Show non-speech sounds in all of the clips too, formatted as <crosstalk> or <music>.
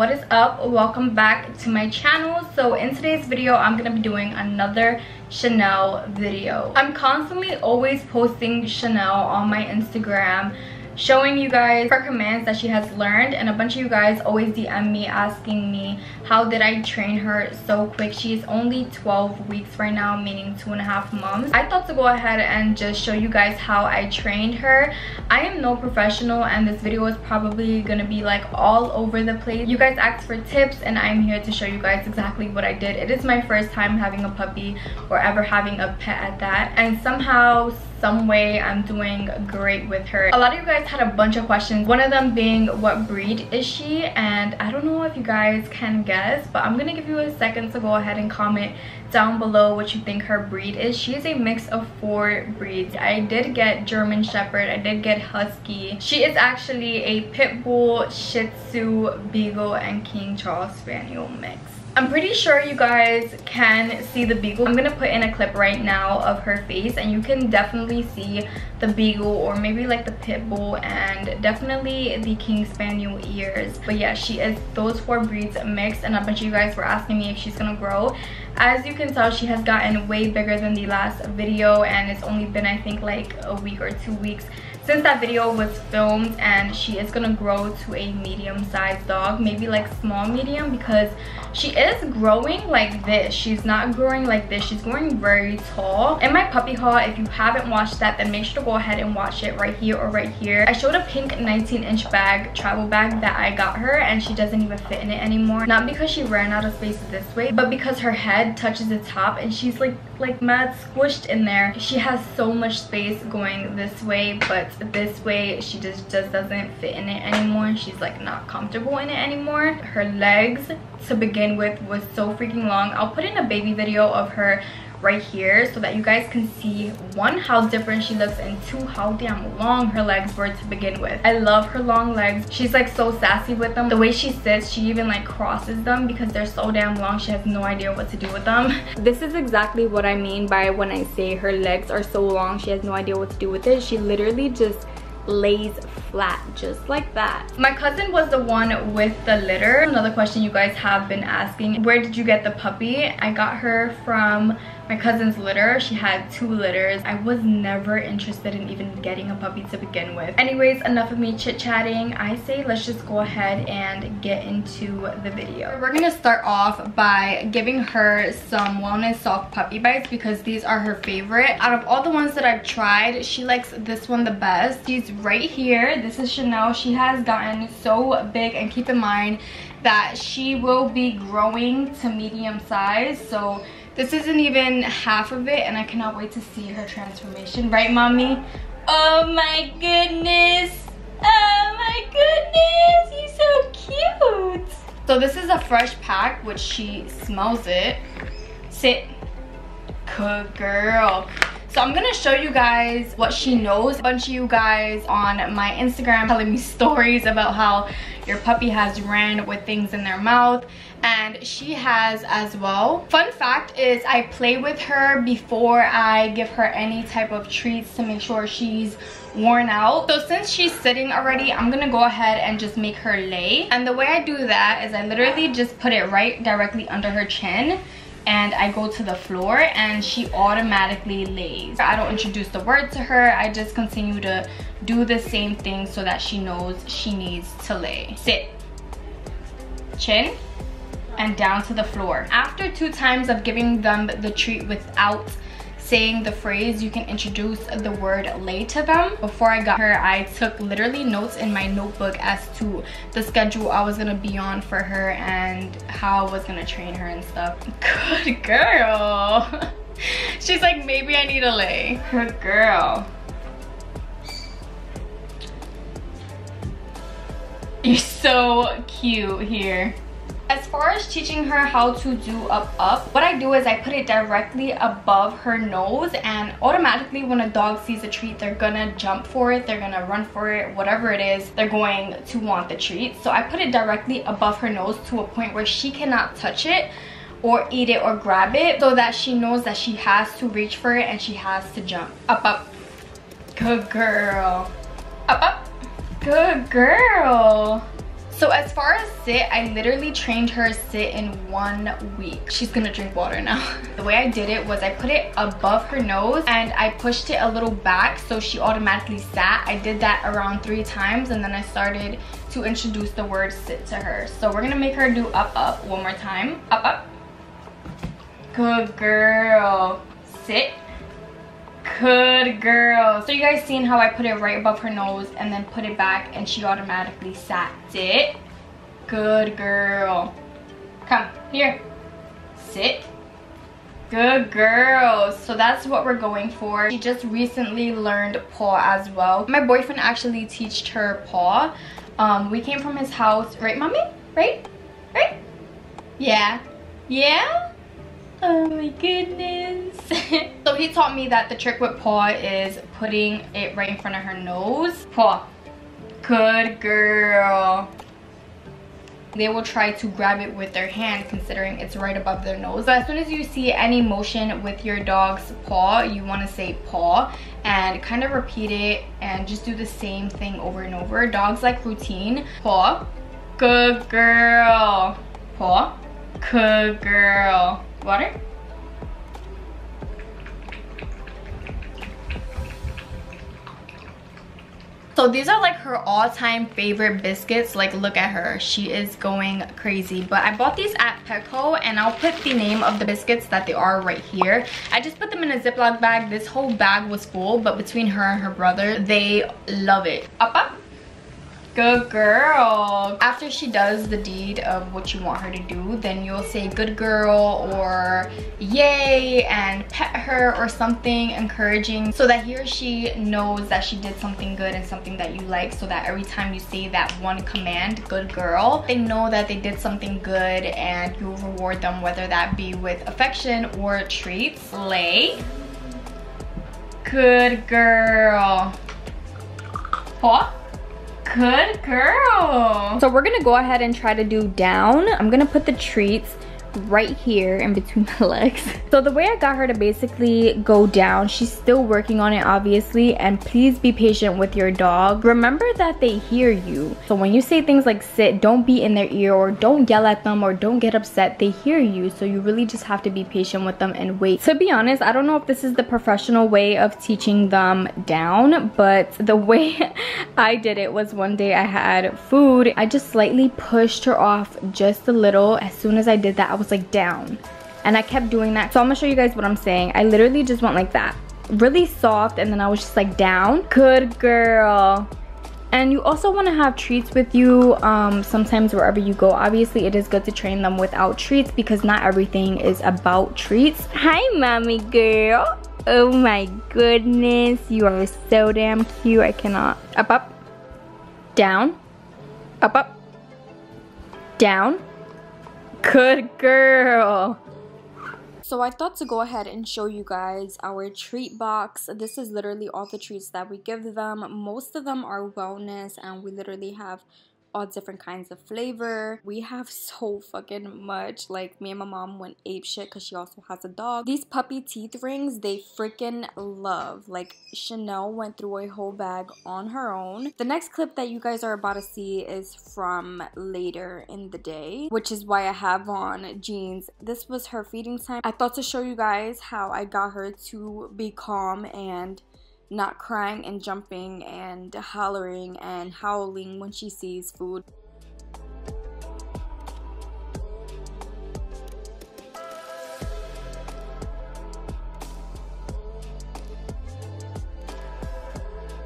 what is up? Welcome back to my channel. So in today's video i'm gonna be doing another chanel video. I'm constantly always posting chanel on my instagram showing you guys her commands that she has learned and a bunch of you guys always dm me asking me how did i train her so quick? She is only 12 weeks right now meaning two and a half months. I thought to go ahead and just show you guys how i trained her. I am no professional and this video is probably gonna be like all over the place. You guys asked for tips and i'm here to show you guys exactly what i did. It is my first time having a puppy or ever having a pet at that. And somehow some way i'm doing great with her. A lot of you guys had a bunch of questions one of them being what breed is she? And i don't know if you guys can guess but i'm gonna give you a second to go ahead and comment down below what you think her breed is. She is a mix of four breeds. I did get german shepherd i did get husky. She is actually a pit bull shih tzu beagle and king charles spaniel mix I'm pretty sure you guys can see the beagle. I'm gonna put in a clip right now of her face and you can definitely see the beagle or maybe like the pit bull and definitely the king spaniel ears. But yeah, she is those four breeds mixed and a bunch of you guys were asking me if she's gonna grow. As you can tell, she has gotten way bigger than the last video and it's only been I think like a week or two weeks since that video was filmed and she is gonna grow to a medium-sized dog maybe like small medium because she is growing like this. She's not growing like this. She's growing very tall. In my puppy haul if you haven't watched that then make sure to go ahead and watch it right here or right here. I showed a pink 19 inch bag travel bag that i got her and she doesn't even fit in it anymore. Not because she ran out of space this way but because her head touches the top and she's like like mad squished in there. She has so much space going this way but this way she just just doesn't fit in it anymore she's like not comfortable in it anymore. Her legs to begin with was so freaking long. I'll put in a baby video of her right here so that you guys can see one how different she looks and two how damn long her legs were to begin with. I love her long legs. She's like so sassy with them. The way she sits she even like crosses them because they're so damn long she has no idea what to do with them. <laughs> This is exactly what i mean by when i say her legs are so long she has no idea what to do with it. She literally just lays flat just like that. My cousin was the one with the litter. Another question you guys have been asking where did you get the puppy? I got her from my cousin's litter she had two litters. I was never interested in even getting a puppy to begin with. Anyways enough of me chit-chatting. I say let's just go ahead and get into the video. We're gonna start off by giving her some wellness soft puppy bites because these are her favorite. Out of all the ones that i've tried she likes this one the best. She's right here. This is chanel. She has gotten so big and keep in mind that she will be growing to medium size so this isn't even half of it and I cannot wait to see her transformation. Right, mommy? Oh my goodness. Oh my goodness. He's so cute. So this is a fresh pack, which she smells it. Sit. Good girl. So I'm gonna show you guys what she knows. A bunch of you guys on my Instagram telling me <laughs> stories about how your puppy has ran with things in their mouth and she has as well. Fun fact is I play with her before I give her any type of treats to make sure she's worn out. So since she's sitting already, I'm gonna go ahead and just make her lay. And the way I do that is I literally just put it right directly under her chin and I go to the floor and she automatically lays. I don't introduce the word to her. I just continue to do the same thing so that she knows she needs to lay. Sit. Chin and down to the floor. After two times of giving them the treat without saying the phrase, you can introduce the word lay to them. Before I got her, I took literally notes in my notebook as to the schedule I was gonna be on for her and how I was gonna train her and stuff. <laughs> Good girl. <laughs> She's like, maybe I need a lay. Good girl. You're so cute here. As far as teaching her how to do up up, what I do is I put it directly above her nose and automatically when a dog sees a treat, they're gonna jump for it, they're gonna run for it, whatever it is, they're going to want the treat. So I put it directly above her nose to a point where she cannot touch it or eat it or grab it so that she knows that she has to reach for it and she has to jump. Up, up. Good girl. Up, up. Good girl. So as far as sit, I literally trained her sit in one week. She's gonna drink water now. <laughs> the way I did it was I put it above her nose and I pushed it a little back so she automatically sat. I did that around three times and then I started to introduce the word sit to her. So we're gonna make her do up, up one more time. Up, up. Good girl. Sit. Good girl. So you guys seen how I put it right above her nose and then put it back and she automatically sat. Sit. Good girl. Come, here. Sit. Good girl. So that's what we're going for. She just recently learned paw as well. My boyfriend actually taught her paw. Um, we came from his house, right mommy? Right? Right? Yeah. Yeah? Oh my goodness. <laughs> so he taught me that the trick with paw is putting it right in front of her nose. Paw. Good girl. They will try to grab it with their hand considering it's right above their nose. So as soon as you see any motion with your dog's paw, you want to say paw and kind of repeat it and just do the same thing over and over. Dogs like routine. Paw. Good girl. Paw. Good girl. Water? So these are like her all-time favorite biscuits. Like look at her. She is going crazy. But I bought these at Petco and I'll put the name of the biscuits that they are right here. I just put them in a Ziploc bag. This whole bag was full but between her and her brother, they love it. Up up. Good girl. After she does the deed of what you want her to do, then you'll say good girl or yay and pet her or something encouraging so that he or she knows that she did something good and something that you like so that every time you say that one command, good girl, they know that they did something good and you'll reward them whether that be with affection or treats. Lay. Good girl. Paw. Good girl. So we're gonna go ahead and try to do down. I'm gonna put the treats right here in between <laughs> my legs. So the way I got her to basically go down, she's still working on it obviously, and please be patient with your dog. Remember that they hear you. So when you say things like sit, don't be in their ear or don't yell at them or don't get upset. They hear you, so you really just have to be patient with them and wait. To be honest, I don't know if this is the professional way of teaching them down, but the <laughs> way I did it was one day I had food. I just slightly pushed her off just a little. As soon as I did that, I was like down and I kept doing that. So I'm gonna show you guys what I'm saying. I literally just went like that. Really soft and then I was just like down. Good girl. And you also want to have treats with you um, sometimes wherever you go. Obviously, it is good to train them without treats because not everything is about treats. Hi, mommy girl. Oh my goodness. You are so damn cute. I cannot. Up, up. Down. Up, up. Down. Good girl. So I thought to go ahead and show you guys our treat box. This is literally all the treats that we give them. Most of them are wellness and we literally have all different kinds of flavor. We have so fucking much. Like me and my mom went ape shit because she also has a dog. These puppy teeth rings, they freaking love. Like Chanel went through a whole bag on her own. The next clip that you guys are about to see is from later in the day, which is why I have on jeans. This was her feeding time. I thought to show you guys how I got her to be calm and not crying and jumping and hollering and howling when she sees food.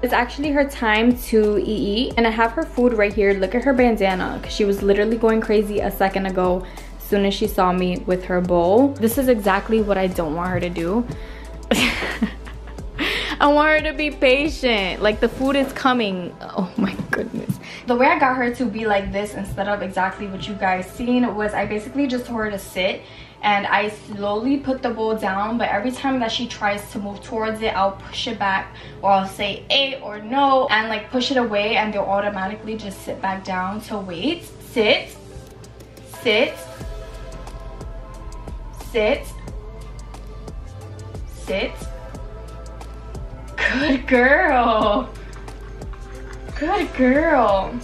It's actually her time to eat and I have her food right here. Look at her bandana because she was literally going crazy a second ago as soon as she saw me with her bowl. This is exactly what I don't want her to do. <laughs> I want her to be patient. Like the food is coming. Oh my goodness. The way I got her to be like this instead of exactly what you guys seen was I basically just told her to sit and I slowly put the bowl down but every time that she tries to move towards it I'll push it back or I'll say a or no and like push it away and they'll automatically just sit back down to wait sit sit sit. Sit. Good girl. Good girl.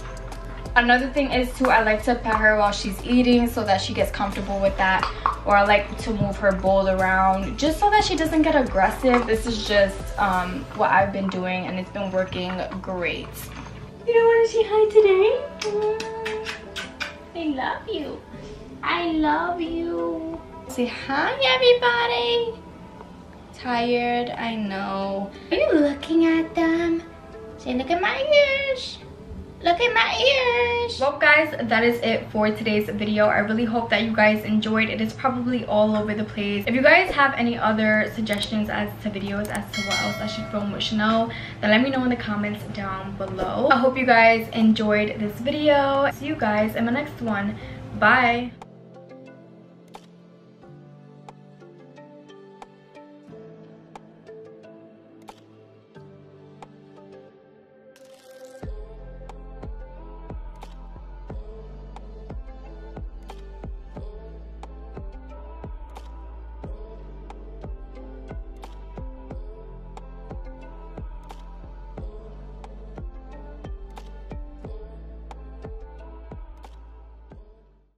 Another thing is too, I like to pet her while she's eating so that she gets comfortable with that. Or I like to move her bowl around just so that she doesn't get aggressive. This is just um, what I've been doing and it's been working great. You don't want to say hi today? I love you. I love you. Say hi, everybody. Tired, I know. Are you looking at them? Say, look at my ears. Look at my ears. Well, guys, that is it for today's video. I really hope that you guys enjoyed. It is probably all over the place. If you guys have any other suggestions as to videos as to what else I should film with Chanel, then let me know in the comments down below. I hope you guys enjoyed this video. See you guys in my next one. Bye.